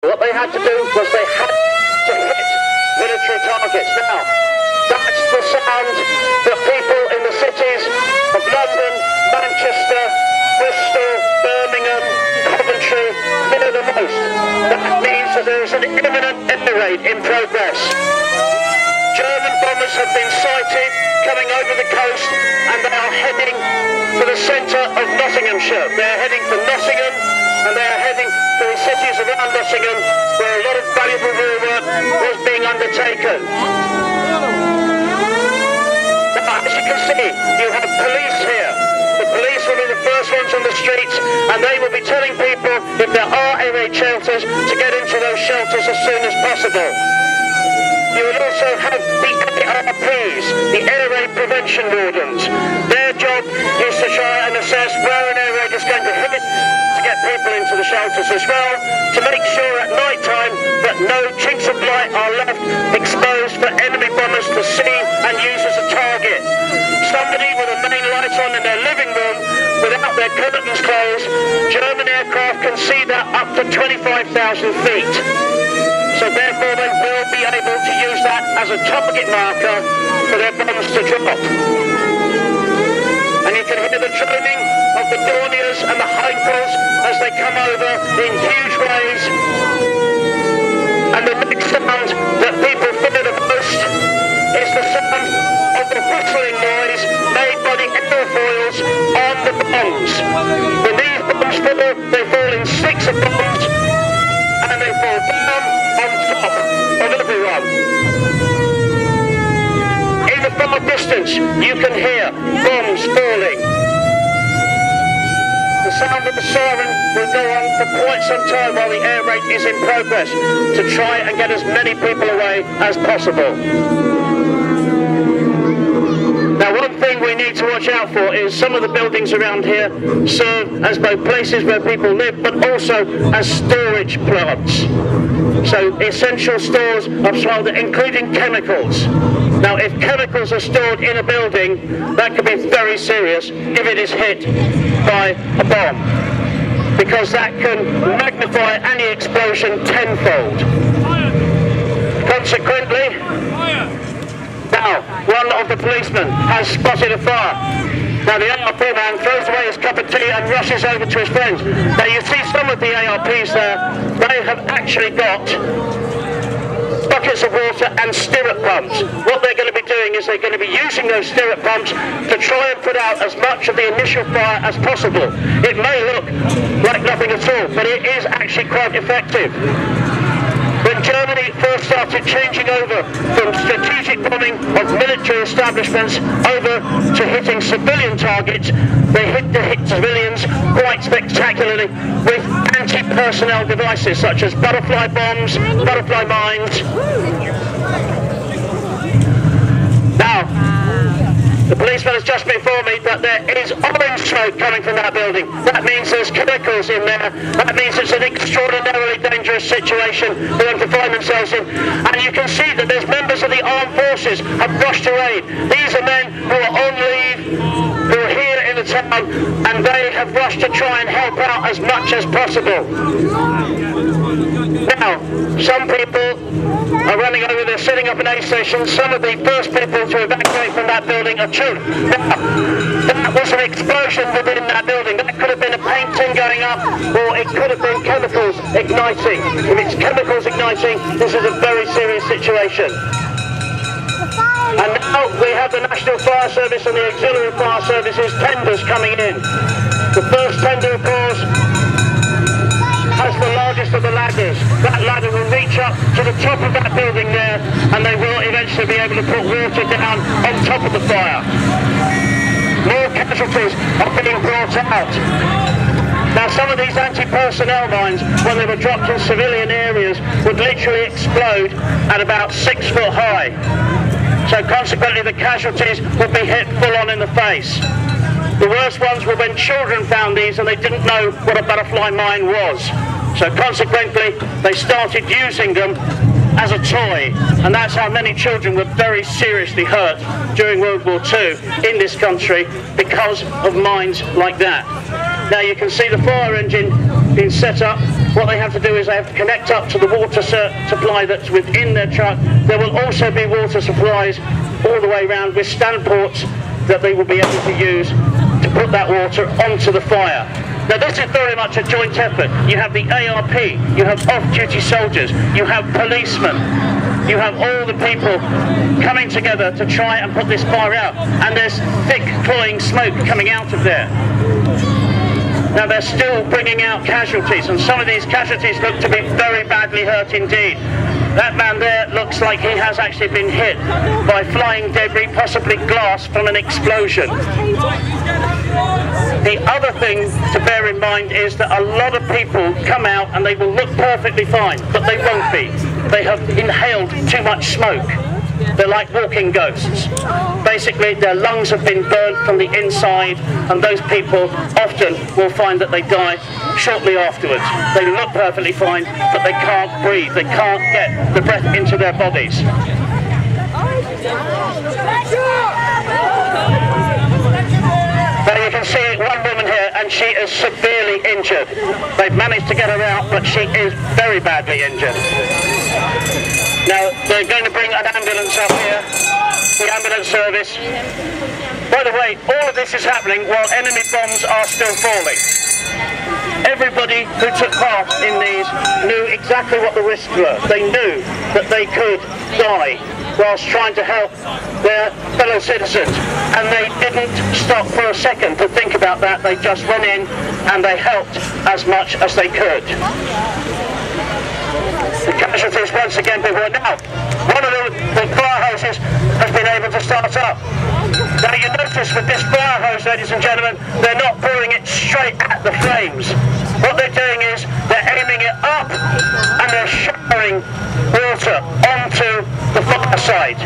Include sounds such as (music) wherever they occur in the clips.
What they had to do was they had to hit military targets. Now, that's the sound that people in the cities of London, Manchester, Bristol, Birmingham, Coventry hear the most. That means that there is an imminent air raid in progress. German bombers have been sighted coming over the coast and they are heading for the centre of Nottinghamshire. They're heading for Nottingham and they are heading to the cities around Nottingham where a lot of valuable war work was being undertaken. Now, as you can see, you have police here. The police will be the first ones on the streets and they will be telling people if there are air raid shelters to get into those shelters as soon as possible. You will also have the the air raid prevention wardens. Their job is to try and assess where an air raid is going to hit to get people into the shelters as well, to make sure at night time that no chinks of light are left exposed for enemy bombers to see and use as a target. Somebody with a main light on in their living room without their curtains closed, German aircraft can see that up to 25,000 feet. So therefore they will be able to use that as a target marker for their bombs to drop. And you can hear the droning of the Dorniers and the Heinkels as they come over in huge waves. And the next sound that people fear the most is the sound of the whistling noise made by the airfoils on the bombs. When these bombs fall, they fall in six of bombs and they fall down on top everyone. In the far distance, you can hear bombs falling. The sound of the siren will go on for quite some time while the air raid is in progress to try and get as many people away as possible. Need to watch out for is some of the buildings around here serve as both places where people live but also as storage plants. So essential stores of soil, including chemicals. Now if chemicals are stored in a building, that could be very serious if it is hit by a bomb. Because that can magnify any explosion tenfold. Consequently, now, one of the policemen has spotted a fire. Now the ARP man throws away his cup of tea and rushes over to his friends. Now you see some of the ARPs there, they have actually got buckets of water and stirrup pumps. What they're going to be doing is they're going to be using those stirrup pumps to try and put out as much of the initial fire as possible. It may look like nothing at all, but it is actually quite effective. Germany first started changing over from strategic bombing of military establishments over to hitting civilian targets, they hit the hit civilians quite spectacularly with anti-personnel devices such as butterfly bombs, butterfly mines. Now, the policeman has just informed me that there is orange smoke coming from that building. That means there's chemicals in there. That means it's an extraordinarily dangerous situation for them to find themselves in. And you can see that there's members of the armed forces have rushed to aid. These are men who are on leave, and they have rushed to try and help out as much as possible. Now, some people are running over there, setting up an aid station. Some of the first people to evacuate from that building are children. Now, that was an explosion within that building. That could have been a painting going up, or it could have been chemicals igniting. If it's chemicals igniting, this is a very serious situation. And now we have the National Fire Service and the Auxiliary Fire Services tenders coming in. The first tender, of course, has the largest of the ladders. That ladder will reach up to the top of that building there and they will eventually be able to put water down on top of the fire. More casualties are being brought out. Now some of these anti-personnel mines, when they were dropped in civilian areas, would literally explode at about six foot high. So consequently the casualties would be hit full on in the face. The worst ones were when children found these and they didn't know what a butterfly mine was. So consequently, they started using them as a toy, and that's how many children were very seriously hurt during World War II in this country because of mines like that. Now you can see the fire engine being set up what they have to do is they have to connect up to the water supply that's within their truck. There will also be water supplies all the way around with stand ports that they will be able to use to put that water onto the fire. Now this is very much a joint effort. You have the ARP, you have off-duty soldiers, you have policemen, you have all the people coming together to try and put this fire out. And there's thick, cloying smoke coming out of there. Now they're still bringing out casualties, and some of these casualties look to be very badly hurt indeed. That man there looks like he has actually been hit by flying debris, possibly glass from an explosion. The other thing to bear in mind is that a lot of people come out and they will look perfectly fine, but they won't be. They have inhaled too much smoke. They're like walking ghosts. Basically, their lungs have been burnt from the inside, and those people often will find that they die shortly afterwards. They look perfectly fine, but they can't breathe. They can't get the breath into their bodies. Now you can see one woman here and she is severely injured. They've managed to get her out but she is very badly injured. Now they're going to bring an ambulance up here, the ambulance service. By the way, all of this is happening while enemy bombs are still falling. Everybody who took part in these knew exactly what the risks were. They knew that they could die whilst trying to help their fellow citizens. And they didn't stop for a second to think about that. They just went in and they helped as much as they could. The casualties once again before now. One of the, the fire hoses has been able to start up. Now you notice with this fire hose, ladies and gentlemen, they're not pouring it straight at the flames. What they're doing is they're aiming it up and they're showering water onto the fire side.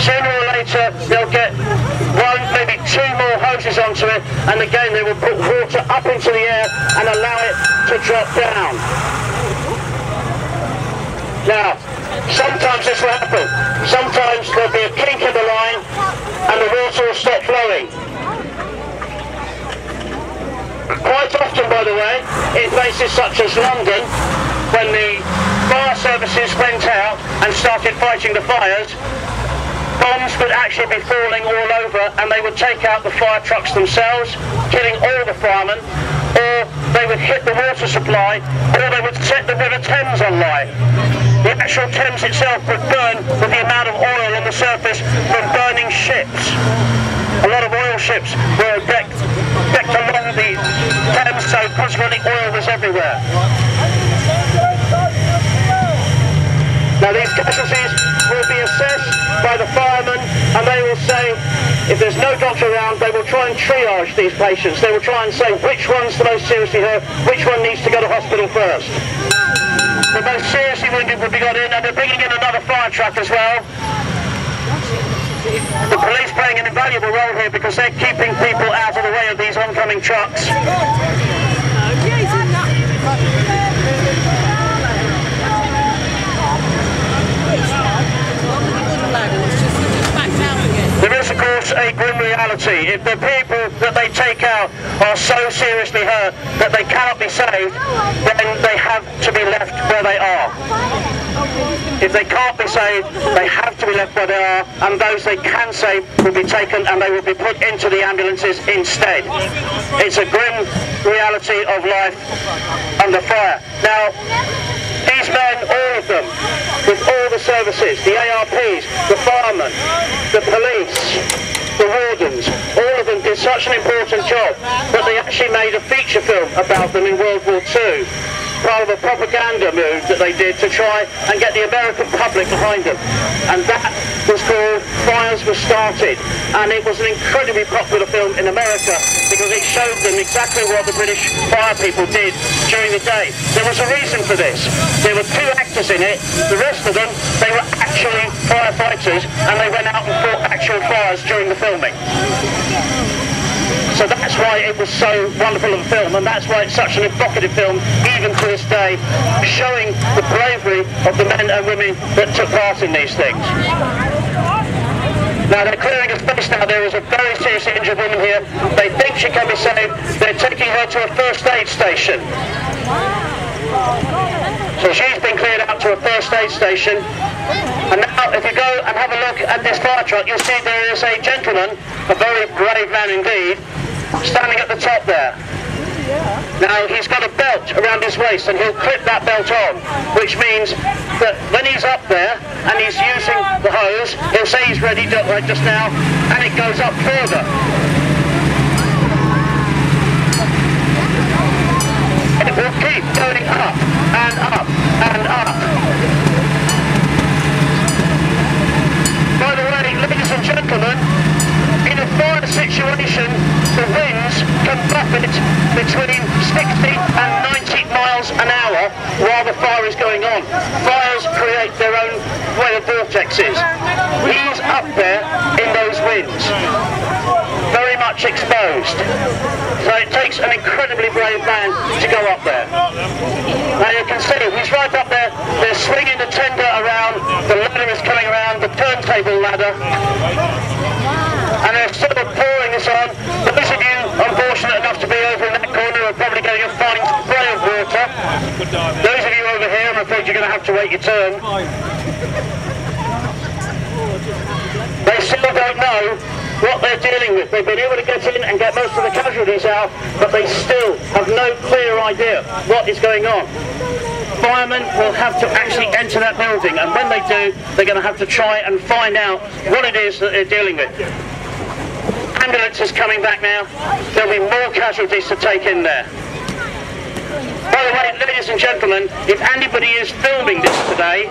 Sooner or later they'll get one, maybe two more hoses onto it and again they will put water up into the air and allow it to drop down. Now, sometimes this will happen. Sometimes there'll be a kink in the line and the water will stop flowing. Quite often, by the way, in places such as London, when the fire services went out and started fighting the fires, bombs would actually be falling all over and they would take out the fire trucks themselves, killing all the firemen, or they would hit the water supply, or they would set the River Thames on light. The actual Thames itself would burn with the amount of oil on the surface from burning ships. A lot of oil ships were wrecked, wrecked along the Thames, so consequently oil was everywhere. Now these casualties will be assessed by the firemen and they will say, if there's no doctor around, they will try and triage these patients. They will try and say which one's the most seriously hurt, which one needs to go to hospital first. The most seriously wounded will be got in and they're bringing in another fire truck as well. The police playing an invaluable role here because they're keeping people out of the way of these oncoming trucks. There is, of course, a grim reality. If the people out are so seriously hurt that they cannot be saved, then they have to be left where they are. If they can't be saved, they have to be left where they are, and those they can save will be taken and they will be put into the ambulances instead. It's a grim reality of life under fire. Now, these men, all of them, with all the services, the ARPs, the firemen, the police, the wardens, all of them such an important job that they actually made a feature film about them in World War II part of a propaganda move that they did to try and get the American public behind them. And that was called Fires Were Started. And it was an incredibly popular film in America because it showed them exactly what the British fire people did during the day. There was a reason for this. There were two actors in it. The rest of them, they were actually firefighters and they went out and fought actual fires during the filming. So that's why it was so wonderful of a film, and that's why it's such an evocative film, even to this day, showing the bravery of the men and women that took part in these things. Now they're clearing a space now. There is a very seriously injured woman here. They think she can be saved. They're taking her to a first aid station. So she's been cleared out to a first aid station. And now if you go and have a look at this fire truck, you'll see there is a gentleman, a very brave man indeed, standing at the top there. Now he's got a belt around his waist and he'll clip that belt on, which means that when he's up there and he's using the hose, he'll say he's ready to, like just now, and it goes up further. And It will keep going up and up and up. By the way, ladies and gentlemen, in a fire situation, the winds can buffet between 60 and 90 miles an hour while the fire is going on. Fires create their own way of vortexes. He's up there in those winds, very much exposed. So it takes an incredibly brave man to go up there. Now you can see he's right up there. They're swinging the tender around. The ladder is coming around, the turntable ladder. And they're sort of pouring this on. Those of you unfortunate enough to be over in that corner are probably getting a fine spray of water. Those of you over here, I'm afraid you're going to have to wait your turn. They still don't know what they're dealing with. They've been able to get in and get most of the casualties out, but they still have no clear idea what is going on. Firemen will have to actually enter that building, and when they do, they're going to have to try and find out what it is that they're dealing with. Ambulance is coming back now. There'll be more casualties to take in there. By the way, ladies and gentlemen, if anybody is filming this today,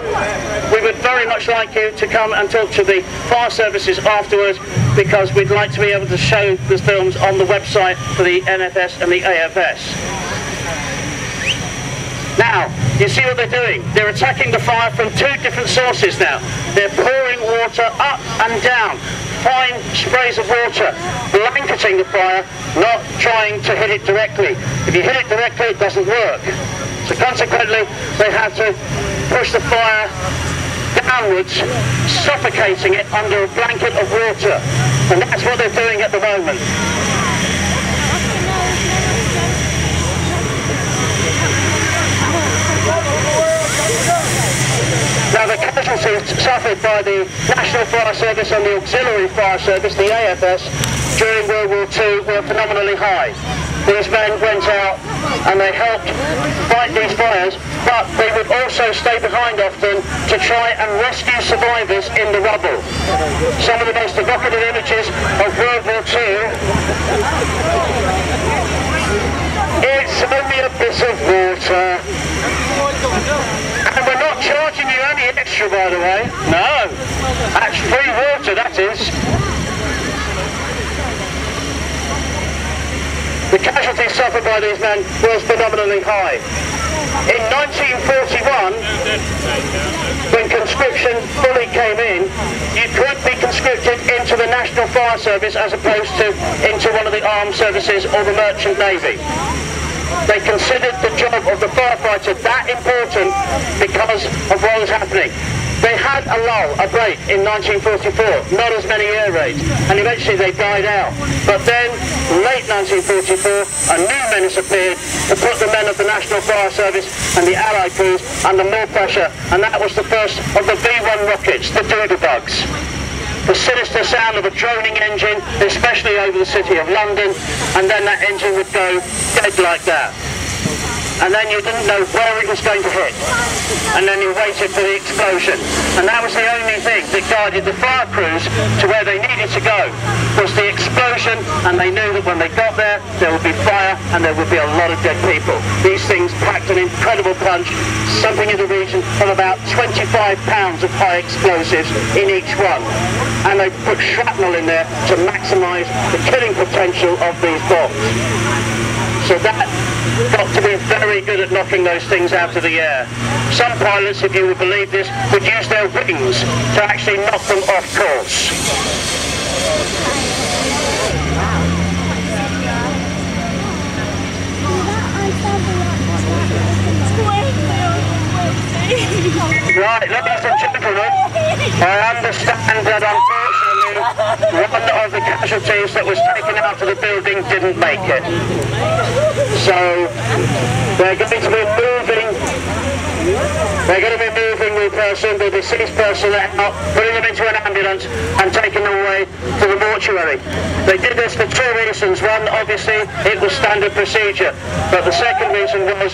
we would very much like you to come and talk to the fire services afterwards because we'd like to be able to show the films on the website for the NFS and the AFS. Now, you see what they're doing? They're attacking the fire from two different sources now. They're pouring water up and down, fine sprays of water, blanketing the fire, not trying to hit it directly. If you hit it directly, it doesn't work. So consequently, they have to push the fire downwards, suffocating it under a blanket of water. And that's what they're doing at the moment. Suffered by the National Fire Service and the Auxiliary Fire Service, the AFS, during World War II were phenomenally high. These men went out and they helped fight these fires, but they would also stay behind often to try and rescue survivors in the rubble. Some of the most evocative images of World War II. It's only a bit of water. And we're not extra, by the way. No. That's free water, that is. The casualties suffered by these men was phenomenally high. In 1941, when conscription fully came in, you could be conscripted into the National Fire Service as opposed to into one of the armed services or the Merchant Navy. They considered the job of the firefighter that important because of what was happening. They had a lull, a break in 1944, not as many air raids, and eventually they died out. But then, late 1944, a new menace appeared to put the men of the National Fire Service and the Allied crews under more pressure, and that was the first of the V-1 rockets, the Doodlebugs the sinister sound of a droning engine, especially over the city of London, and then that engine would go dead like that. And then you didn't know where it was going to hit. And then you waited for the explosion. And that was the only thing that guided the fire crews to where they needed to go, was the explosion, and they knew that when they got there, there would be fire and there would be a lot of dead people. These things packed an incredible punch, something in the region of about 25 pounds of high explosives in each one. And they put shrapnel in there to maximise the killing potential of these bombs. So that got to be very good at knocking those things out of the air. Some pilots, if you would believe this, would use their wings to actually knock them off course. Right, ladies and gentlemen, I understand that unfortunately one of the casualties that was taken out of the building didn't make it. So they're going to be moving They're going to be moving the person, the deceased person out, putting them into an ambulance and taking them away to the mortuary. They did this for two reasons. One, obviously, it was standard procedure. But the second reason was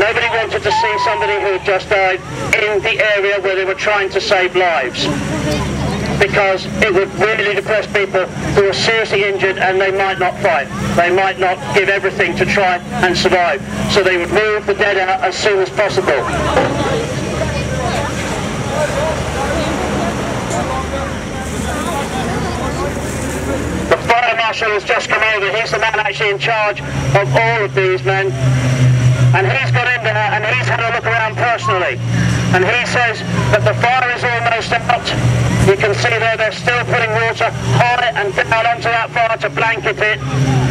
nobody wanted to see somebody who had just died in the area where they were trying to save lives because it would really depress people who are seriously injured and they might not fight. They might not give everything to try and survive. So they would move the dead out as soon as possible. The fire marshal has just come over. He's the man actually in charge of all of these men. And he's got there uh, and he's had a look around personally. And he says that the fire is almost out. You can see there they're still putting water high and down onto that fire to blanket it.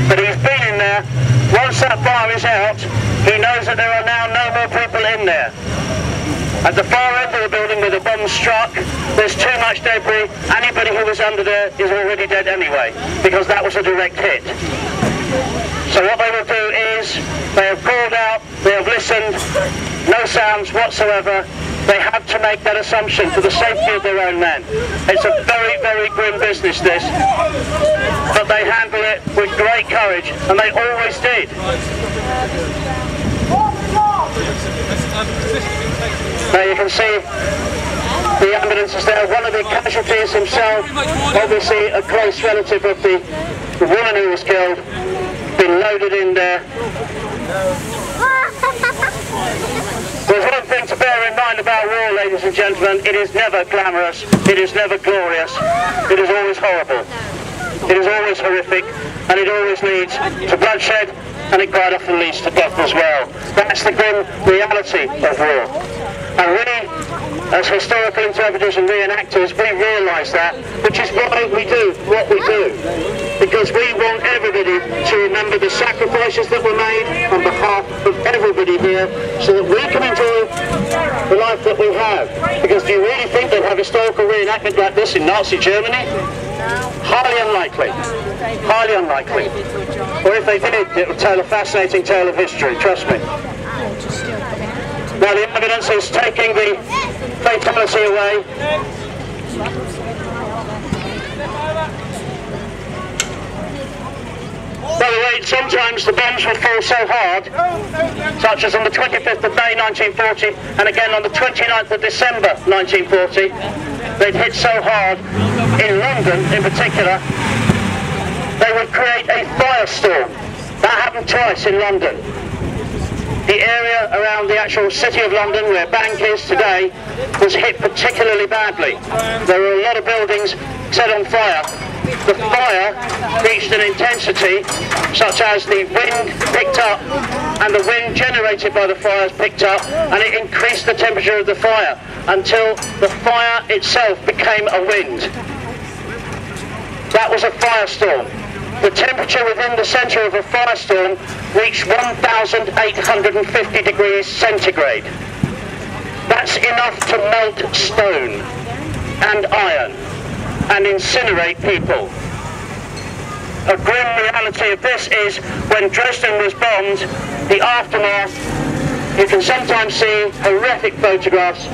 But he's been in there. Once that fire is out, he knows that there are now no more people in there. At the far end of the building where the bomb struck, there's too much debris. Anybody who was under there is already dead anyway, because that was a direct hit. So what they will do they have called out, they have listened, no sounds whatsoever, they had to make that assumption for the safety of their own men. It's a very, very grim business, this. But they handle it with great courage, and they always did. Now you can see the ambulance is there. One of the casualties himself, obviously a close relative of the, woman who was killed, been loaded in there. There's one thing to bear in mind about war, ladies and gentlemen. It is never glamorous. It is never glorious. It is always horrible. It is always horrific. And it always leads to bloodshed and it quite often leads to death as well. That's the grim reality of war. And we, as historical interpreters and reenactors, we realise that, which is why we do what we do. Because we want everybody to remember the sacrifices that were made on behalf of everybody here, so that we can enjoy the life that we have. Because do you really think they'd have historical reenactment like this in Nazi Germany? Highly unlikely. Highly unlikely. Or if they did, it would tell a fascinating tale of history, trust me. Now the evidence is taking the fatality away. By the way, sometimes the bombs would fall so hard, such as on the 25th of May 1940 and again on the 29th of December 1940, they'd hit so hard in London in particular, they would create a firestorm. That happened twice in London. The area around the actual city of London, where Bank is today, was hit particularly badly. There were a lot of buildings set on fire. The fire reached an intensity such as the wind picked up and the wind generated by the fires picked up and it increased the temperature of the fire until the fire itself became a wind. That was a firestorm. The temperature within the centre of a firestorm reached 1,850 degrees centigrade. That's enough to melt stone and iron and incinerate people. A grim reality of this is when Dresden was bombed, the aftermath, you can sometimes see horrific photographs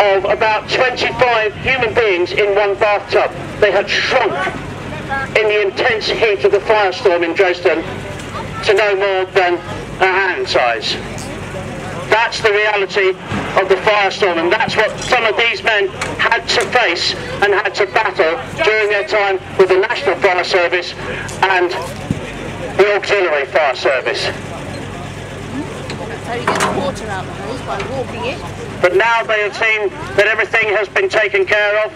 of about 25 human beings in one bathtub. They had shrunk in the intense heat of the firestorm in Dresden to no more than a hand size. That's the reality of the firestorm and that's what some of these men had to face and had to battle during their time with the National Fire Service and the Auxiliary Fire Service. That's how you get the water out the hose by walking it. But now they have seen that everything has been taken care of.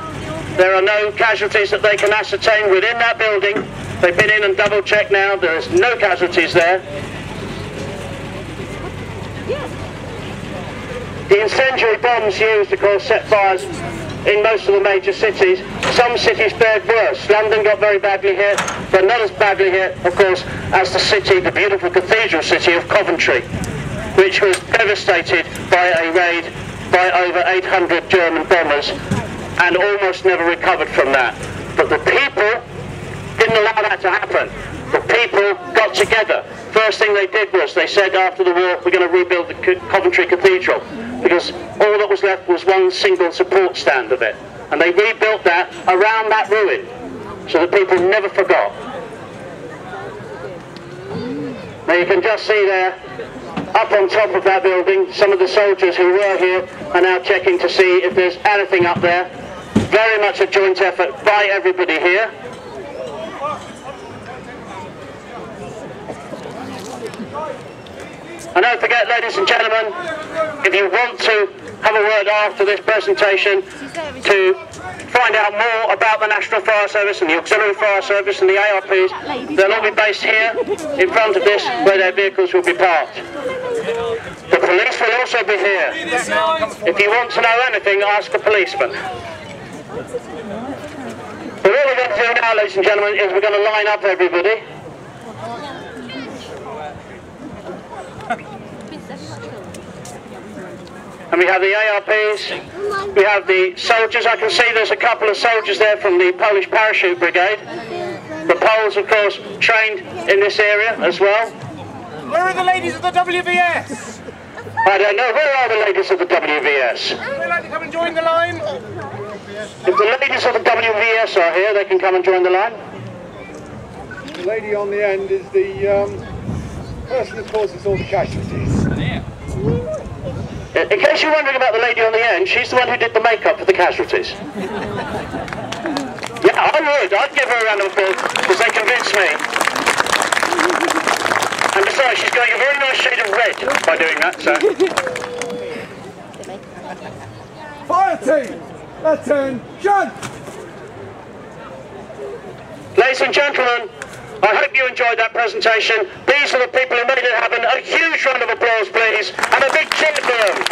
There are no casualties that they can ascertain within that building. They've been in and double checked now. There's no casualties there. The incendiary bombs used, of course, set fires in most of the major cities. Some cities fared worse. London got very badly hit, but not as badly hit, of course, as the city, the beautiful cathedral city of Coventry, which was devastated by a raid by over 800 German bombers and almost never recovered from that. But the people didn't allow that to happen. The people got together. First thing they did was they said after the war, we're going to rebuild the Coventry Cathedral. Because all that was left was one single support stand of it. And they rebuilt that around that ruin so that people never forgot. Now you can just see there, up on top of that building, some of the soldiers who were here are now checking to see if there's anything up there. Very much a joint effort by everybody here. And don't forget, ladies and gentlemen, if you want to have a word after this presentation to find out more about the National Fire Service and the Auxiliary Fire Service and the ARPs, they'll all be based here in front of this where their vehicles will be parked. The police will also be here. If you want to know anything, ask a policeman. But what we're going to do now, ladies and gentlemen, is we're going to line up everybody. And we have the ARPs, we have the soldiers. I can see there's a couple of soldiers there from the Polish Parachute Brigade. The Poles, of course, trained in this area as well. Where are the ladies of the WVS? I don't know, where are the ladies of the WVS? Would they like to come and join the line? If the ladies of the WVS are here, they can come and join the line. The lady on the end is the um, person that causes all the casualties. In in case you're wondering about the lady on the end, she's the one who did the makeup for the casualties. (laughs) Yeah, I would. I'd give her a round of applause because they convinced me. And besides, she's got a very nice shade of red by doing that, so. (laughs) Fire team! Attention! Ladies and gentlemen, I hope you enjoyed that presentation. These are the people who made it happen. A huge round of applause, please, and a big cheer for them.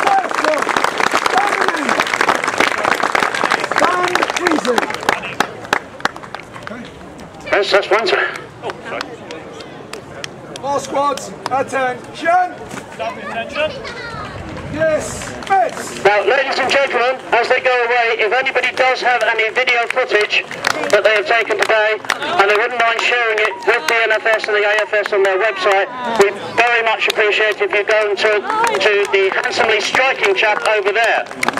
Fire squad! Stand freezing! Yes, that's one. All squads, attention! Yes, miss! Now, ladies and gentlemen, as they go away, if anybody does have any video footage that they have taken today, and they wouldn't mind sharing it with the NFS and the AFS on their website, we'd very much appreciate if you go and talk to the handsomely striking chap over there.